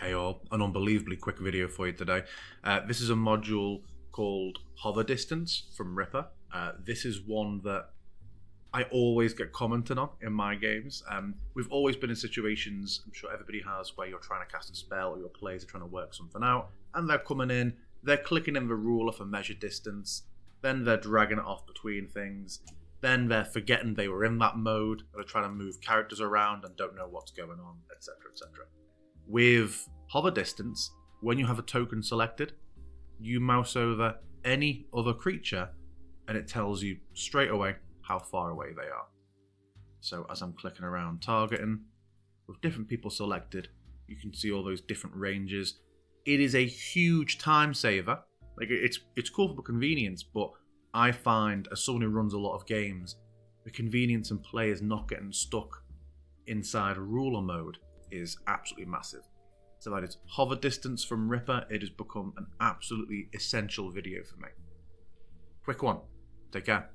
Hey all, an unbelievably quick video for you today. Uh, this is a module called Hover Distance from Ripper. Uh, this is one that I always get commented on in my games. Um, we've always been in situations, I'm sure everybody has, where you're trying to cast a spell or your players are trying to work something out, and they're coming in, they're clicking in the ruler for measure distance, then they're dragging it off between things, then they're forgetting they were in that mode, they're trying to move characters around and don't know what's going on, etc. etc. With hover distance, when you have a token selected, you mouse over any other creature and it tells you straight away how far away they are. So as I'm clicking around targeting, with different people selected, you can see all those different ranges. It is a huge time saver. Like it's it's cool for convenience, but I find as someone who runs a lot of games, the convenience and players not getting stuck inside ruler mode is absolutely massive. So that is hover distance from Ripper. It has become an absolutely essential video for me. Quick one. Take care.